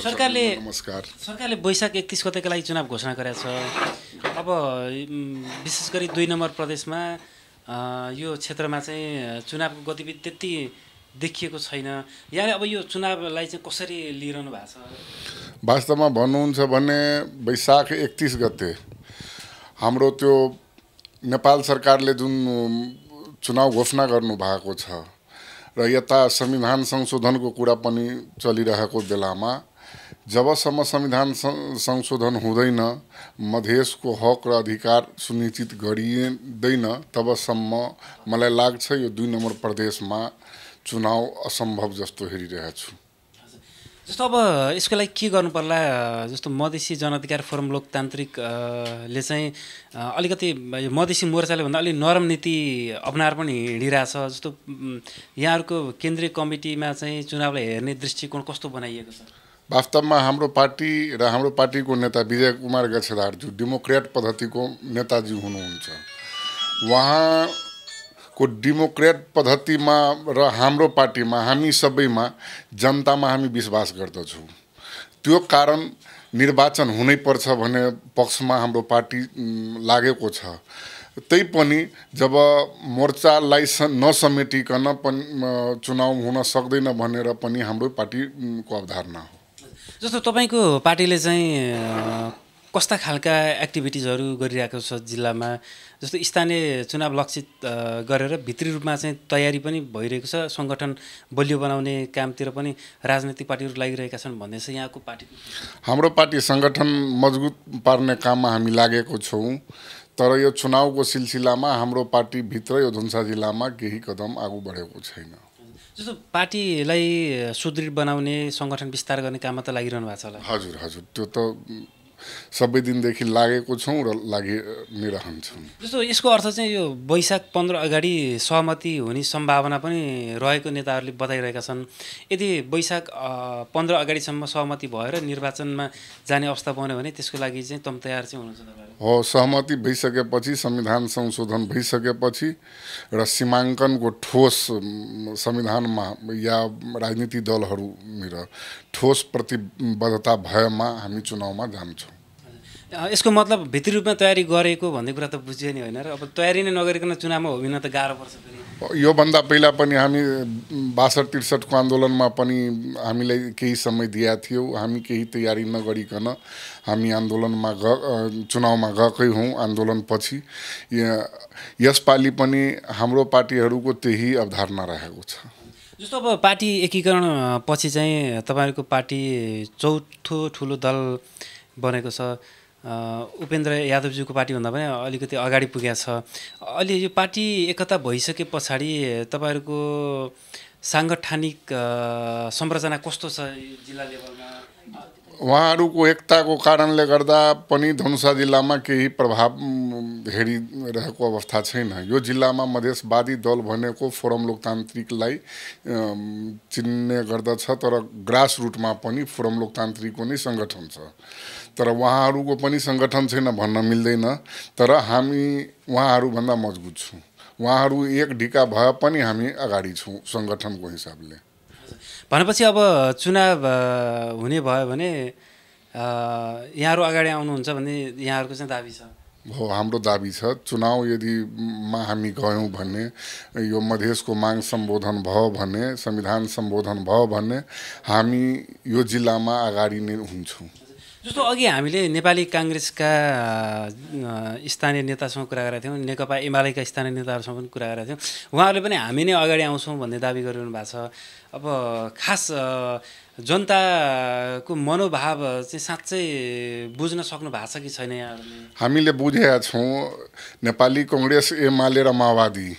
सरकारले नमस्कार। सरकारले वैशाख एकतिस गतेका लागि चुनाव घोषणा गरेको छ। अब विशेष गरी दुई नम्बर प्रदेशमा यो क्षेत्रमा चाहिँ चुनावको गतिविधि त्यति देखिएको छैन। यहाँले अब यो चुनावलाई चाहिँ कसरी लिइरहनु भएको छ? वास्तवमा भन्नुहुन्छ भने वैशाख एकतिस गते हाम्रो त्यो नेपाल सरकारले जुन चुनाव घोषणा गर्नुभएको छ र यता संविधान संशोधनको कुरा पनि चलिरहेको बेलामा जबसम्म संविधान संशोधन हुँदैन मधेसको हक र अधिकार सुनिश्चित गरिँदैन तबसम्म मलाई लाग्छ यो दुई नम्बर प्रदेशमा चुनाव असम्भव जस्तो हेरिरहेछु जस्तो अब यसको लागि के गर्नु पर्ला? जस्तो मधेसी जनअधिकार फोरम लोकतान्त्रिक अ, ले चाहिँ अलिकति यो मधेसी मोर्चाले भन्दा अलिक नरम नीति अप्नाएर पनि हिँडिरहेछ। जस्तो यहाँहरूको केन्द्रीय कमिटीमा चाहिँ चुनावलाई हेर्ने दृष्टिकोण कस्तो बनाइएको छ? वास्तवमा हाम्रो पार्टी र हाम्रो पार्टीको नेता विजय कुमार गच्छेदारज्यू डेमोक्रेट पद्धतिको नेताजी हुनुहुन्छ उहाँको डेमोक्रेट पद्धतिमा र हाम्रो पार्टीमा हामी सबैमा जनतामा हामी विश्वास गर्दछौँ। त्यो कारण निर्वाचन हुनैपर्छ भन्ने पक्षमा हाम्रो पार्टी लागेको छ। तैपनि जब मोर्चालाई नसमेटिकन पनि चुनाव हुन सक्दैन भनेर पनि हाम्रो पार्टीको अवधारणा हो। जस्तो तपाईँको पार्टीले चाहिँ कस्ता खालका एक्टिभिटिजहरू गरिरहेको छ जिल्लामा? जस्तो स्थानीय चुनाव लक्षित गरेर भित्री रूपमा चाहिँ तयारी पनि भइरहेको छ सङ्गठन बलियो बनाउने कामतिर पनि राजनैतिक पार्टीहरू लागिरहेका छन् भन्ने छ यहाँको पार्टीको हाम्रो पार्टी सङ्गठन मजबुत पार्ने काममा हामी लागेको छौँ तर यो चुनावको सिलसिलामा हाम्रो पार्टीभित्र यो धुन्सा जिल्लामा केही कदम अगाडि बढेको छैन। जस्तो पार्टीलाई सुदृढ बनाउने सङ्गठन विस्तार गर्ने काममा त लागिरहनु भएको छ होला। हजुर हजुर। त्यो त सबै दिनदेखि लागेको छौँ र लागि नै रहन्छौँ जस्तो यसको अर्थ चाहिँ यो वैशाख पन्ध्र अगाडि सहमति हुने सम्भावना पनि रहेको नेताहरूले बताइरहेका छन्। यदि वैशाख पन्ध्र अगाडिसम्म सहमति भएर निर्वाचनमा जाने अवस्था बन्यो भने त्यसको लागि चाहिँ तम तयार चाहिँ हुनुहुन्छ हो सहमति भइसकेपछि संविधान संशोधन भइसकेपछि र सीमाङ्कनको ठोस संविधानमा या राजनीतिक दलहरूतिर ठोस प्रतिबद्धता भएमा हामी चुनावमा जान्छौँ। यसको मतलब भित्री रूपमा तयारी गरेको भन्ने कुरा त बुझियो नि होइन र अब तयारी नै नगरिकन चुनावमा होमिन त गाह्रो पर्छ फेरि। योभन्दा पहिला पनि हामी बासठ त्रिसठको आन्दोलनमा पनि हामीलाई केही समय दिएका थियौँ। हामी केही तयारी नगरिकन हामी आन्दोलनमा ग चुनावमा गएकै हौँ आन्दोलनपछि। यसपालि पनि हाम्रो पार्टीहरूको त्यही अवधारणा रहेको छ। जस्तो अब पार्टी एकीकरण पछि चाहिँ तपाईँहरूको पार्टी चौथो ठुलो दल बनेको छ। उपेन्द्र यादवज्यूको पार्टीभन्दा पनि अलिकति अगाडि पुगेको छ। अहिले यो पार्टी एकता भइसके पछाडि तपाईँहरूको साङ्गठनिक संरचना कस्तो छ जिल्ला लेभलमा? उहाँहरूको एकताको कारणले गर्दा पनि धनुषा जिल्लामा केही प्रभाव हेरिरहेको अवस्था छैन। यो जिल्लामा मधेसवादी दल भनेको फोरम लोकतान्त्रिकलाई चिन्ने गर्दछ तर ग्रास रुटमा पनि फोरम लोकतान्त्रिकको नै सङ्गठन छ। तर उहाँहरूको पनि सङ्गठन छैन भन्न मिल्दैन तर हामी उहाँहरूभन्दा मजबुत छौँ। उहाँहरू एक ढिका भए पनि हामी अगाडि छौँ सङ्गठनको हिसाबले। भनेपछि अब चुनाव हुने भयो भने यहाँहरू अगाडि आउनुहुन्छ भन्ने यहाँहरूको चाहिँ दाबी छ? हो हाम्रो दाबी छ। चुनाव यदि मा हामी गयौँ भने यो मधेसको माग सम्बोधन भयो भने संविधान सम्बोधन भयो भने हामी यो जिल्लामा अगाडि नै हुन्छौँ। जस्तो अघि हामीले नेपाली काङ्ग्रेसका स्थानीय नेतासँग कुरा गरेका थियौँ। नेकपा एमालेका स्थानीय नेताहरूसँग पनि कुरा गरेका थियौँ। उहाँहरूले पनि हामी नै अगाडि आउँछौँ भन्ने दावी गरिरहनु भएको छ। अब खास जनताको मनोभाव चाहिँ साँच्चै बुझ्न सक्नु भएको छ कि छैन हामीले बुझेका छौँ नेपाली कङ्ग्रेस एमाले र माओवादी।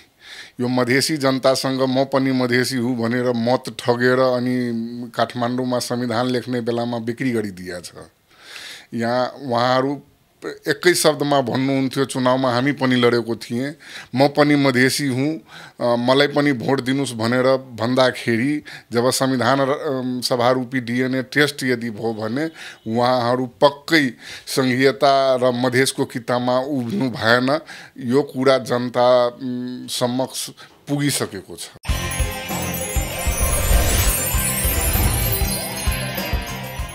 यो मधेसी जनतासँग म पनि मधेसी हुँ भनेर मत ठगेर अनि काठमाडौँमा संविधान लेख्ने बेलामा बिक्री गरिदिया छ यहाँ उहाँहरू एकै शब्दमा भन्नुहुन्थ्यो चुनावमा हामी पनि लडेको थिएँ। म पनि मधेसी हुँ। मलाई पनि भोट दिनुहोस् भनेर भन्दाखेरि जब संविधान सभारूपी डिएनए टेस्ट यदि भयो भने उहाँहरू पक्कै सङ्घीयता र मधेसको कितामा उभिनु भएन। यो कुरा जनता समक्ष पुगिसकेको छ।